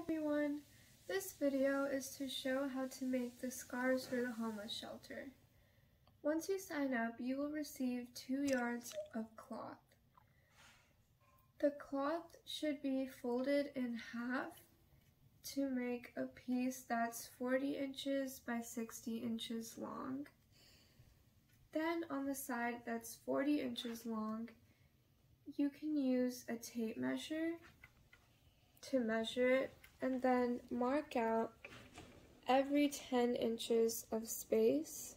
Everyone! This video is to show how to make the scarves for the homeless shelter. Once you sign up, you will receive two yards of cloth. The cloth should be folded in half to make a piece that's 40 inches by 60 inches long. Then on the side that's 40 inches long, you can use a tape measure to measure it and then mark out every 10 inches of space.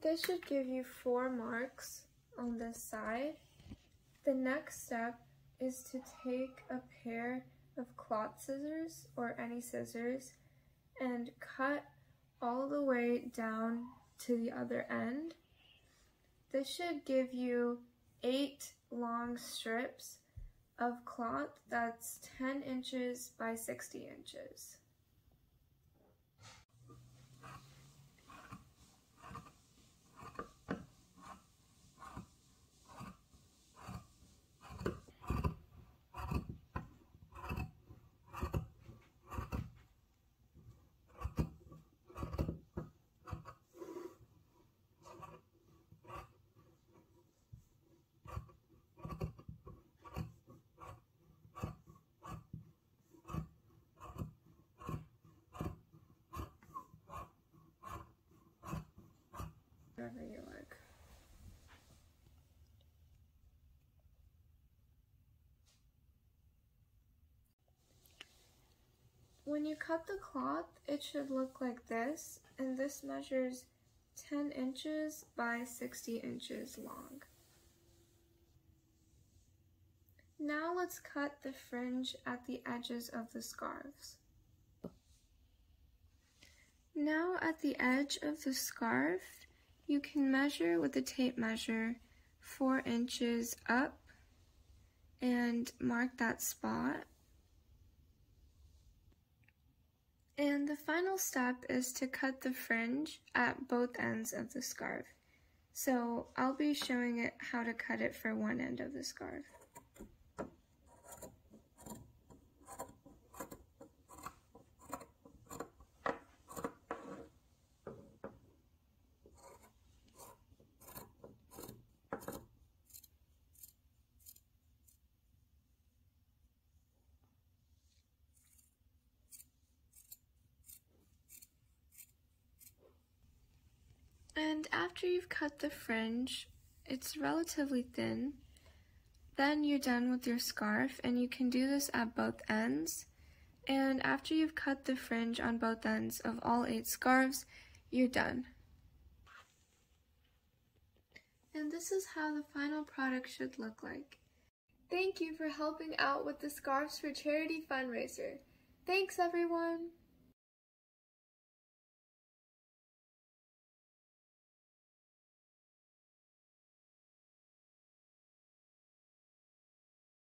This should give you four marks on this side. The next step is to take a pair of cloth scissors or any scissors and cut all the way down to the other end. This should give you eight long strips of cloth that's 10 inches by 60 inches. Whatever you. When you cut the cloth, it should look like this, and this measures 10 inches by 60 inches long. Now let's cut the fringe at the edges of the scarves. Now at the edge of the scarf, you can measure with a tape measure four inches up and mark that spot. And the final step is to cut the fringe at both ends of the scarf. So I'll be showing it how to cut it for one end of the scarf. And after you've cut the fringe, it's relatively thin, then you're done with your scarf and you can do this at both ends. And after you've cut the fringe on both ends of all eight scarves, you're done. And this is how the final product should look like. Thank you for helping out with the Scarves for Charity fundraiser. Thanks everyone!